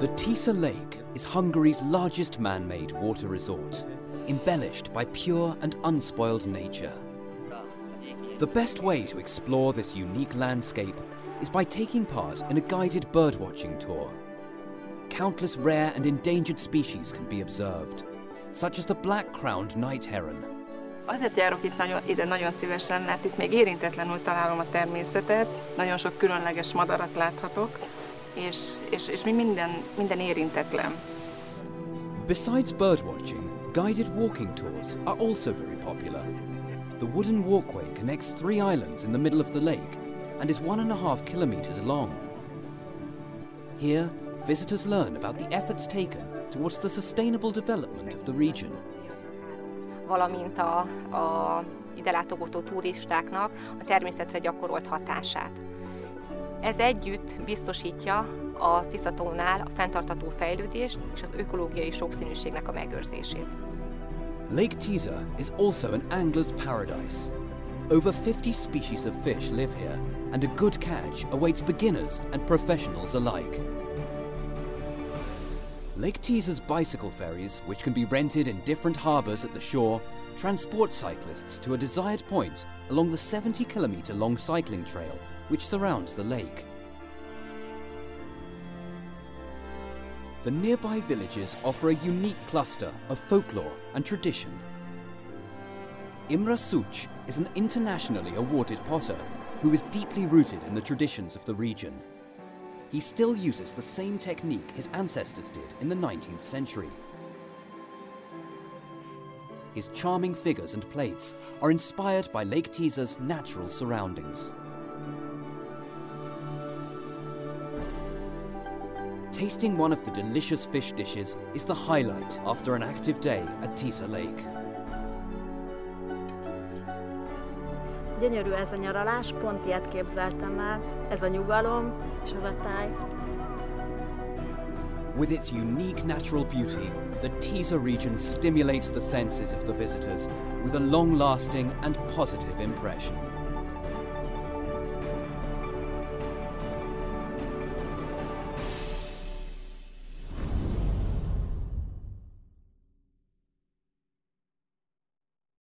The Tisza Lake is Hungary's largest man-made water resort, embellished by pure and unspoiled nature. The best way to explore this unique landscape is by taking part in a guided birdwatching tour. Countless rare and endangered species can be observed, such as the black-crowned night heron. Azért járok itt nagyon, ide nagyon szívesen, mert itt még érintetlenül találom a természetet, nagyon sok különleges madarat láthatok, és, és, és mi minden, minden érintetlen. Besides birdwatching, guided walking tours are also very popular. The wooden walkway connects three islands in the middle of the lake and is one and a half kilometers long. Here, visitors learn about the efforts taken towards the sustainable development of the region. valamint a, a ide látogató turistáknak a természetre gyakorolt hatását. Ez együtt biztosítja a Tiszatónál a fenntartató fejlődést és az ökológiai sokszínűségnek a megőrzését. Lake Tisa is also an angler's paradise. Over 50 species of fish live here, and a good catch awaits beginners and professionals alike. Lake Tisza's bicycle ferries, which can be rented in different harbours at the shore, transport cyclists to a desired point along the 70 kilometre long cycling trail which surrounds the lake. The nearby villages offer a unique cluster of folklore and tradition. Imre Szűcs is an internationally awarded potter who is deeply rooted in the traditions of the region. He still uses the same technique his ancestors did in the 19th century. His charming figures and plates are inspired by Lake Tisza's natural surroundings. Tasting one of the delicious fish dishes is the highlight after an active day at Tisza Lake. Gyönyörű ez a nyaralás, pont ilyet képzeltem el. Ez a nyugalom és ez a táj. With its unique natural beauty, the Tisa region stimulates the senses of the visitors with a long-lasting and positive impression.